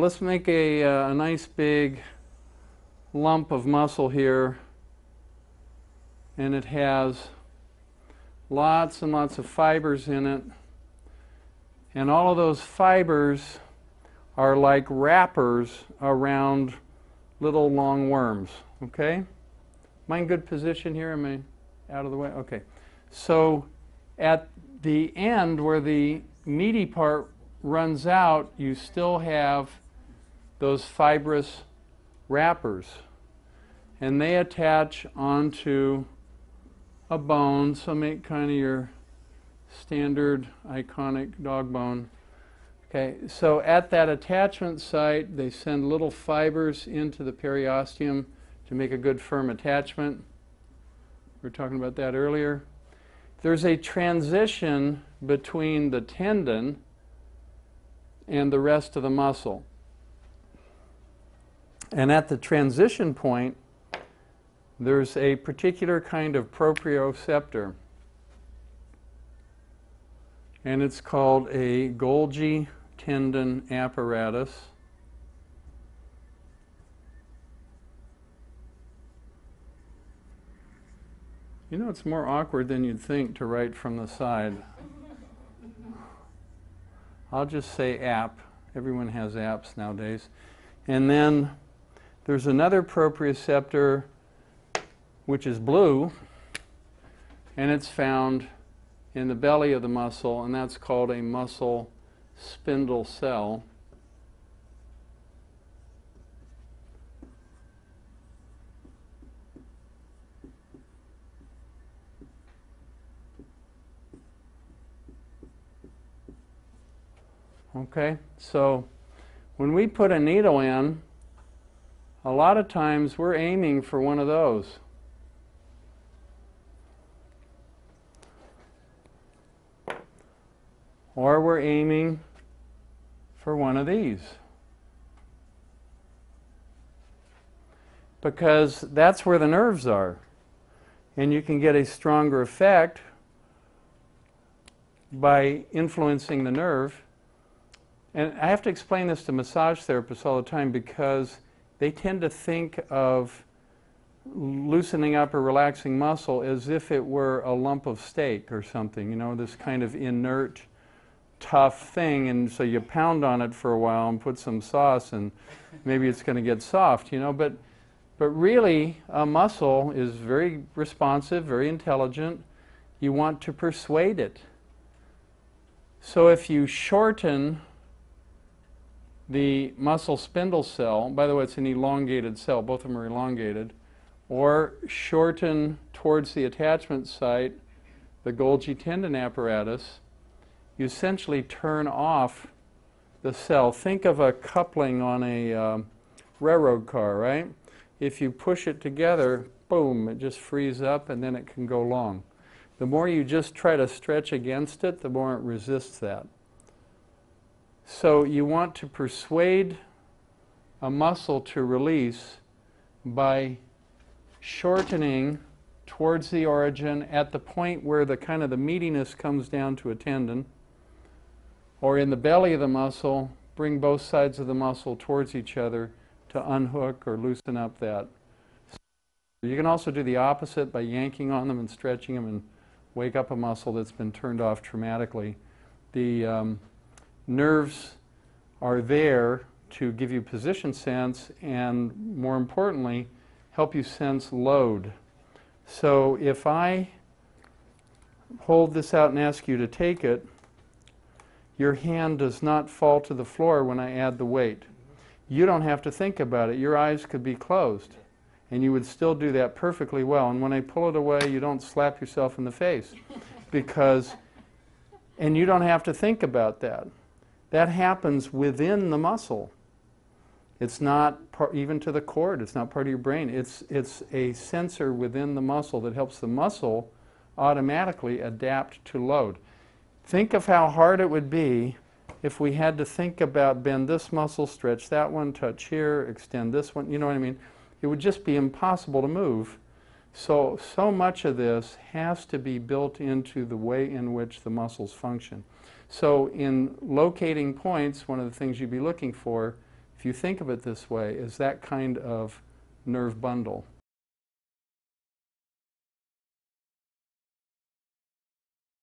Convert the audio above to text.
let's make a, uh, a nice big lump of muscle here. And it has lots and lots of fibers in it. And all of those fibers are like wrappers around little long worms okay? Am I in good position here? Am I out of the way? Okay. So at the end where the meaty part runs out you still have those fibrous wrappers. And they attach onto a bone, so make kind of your standard iconic dog bone. Okay, so at that attachment site, they send little fibers into the periosteum to make a good firm attachment. We were talking about that earlier. There's a transition between the tendon and the rest of the muscle. And at the transition point, there's a particular kind of proprioceptor. And it's called a Golgi tendon apparatus. You know, it's more awkward than you'd think to write from the side. I'll just say app. Everyone has apps nowadays. And then there's another proprioceptor which is blue, and it's found in the belly of the muscle, and that's called a muscle spindle cell. Okay, so when we put a needle in, a lot of times we're aiming for one of those. Or we're aiming for one of these. Because that's where the nerves are. And you can get a stronger effect by influencing the nerve. And I have to explain this to massage therapists all the time because they tend to think of loosening up or relaxing muscle as if it were a lump of steak or something, you know, this kind of inert, tough thing. And so you pound on it for a while and put some sauce and maybe it's going to get soft, you know. But, but really, a muscle is very responsive, very intelligent. You want to persuade it. So if you shorten the muscle spindle cell, by the way, it's an elongated cell, both of them are elongated, or shorten towards the attachment site the Golgi tendon apparatus, you essentially turn off the cell. Think of a coupling on a um, railroad car, right? If you push it together, boom, it just frees up and then it can go long. The more you just try to stretch against it, the more it resists that. So you want to persuade a muscle to release by shortening towards the origin at the point where the kind of the meatiness comes down to a tendon or in the belly of the muscle bring both sides of the muscle towards each other to unhook or loosen up that. You can also do the opposite by yanking on them and stretching them and wake up a muscle that's been turned off traumatically. The um, nerves are there to give you position sense and, more importantly, help you sense load. So if I hold this out and ask you to take it, your hand does not fall to the floor when I add the weight. You don't have to think about it. Your eyes could be closed and you would still do that perfectly well. And when I pull it away, you don't slap yourself in the face because, and you don't have to think about that. That happens within the muscle. It's not part, even to the cord, it's not part of your brain. It's, it's a sensor within the muscle that helps the muscle automatically adapt to load. Think of how hard it would be if we had to think about bend this muscle, stretch that one, touch here, extend this one, you know what I mean? It would just be impossible to move. So, so much of this has to be built into the way in which the muscles function. So in locating points, one of the things you'd be looking for, if you think of it this way, is that kind of nerve bundle.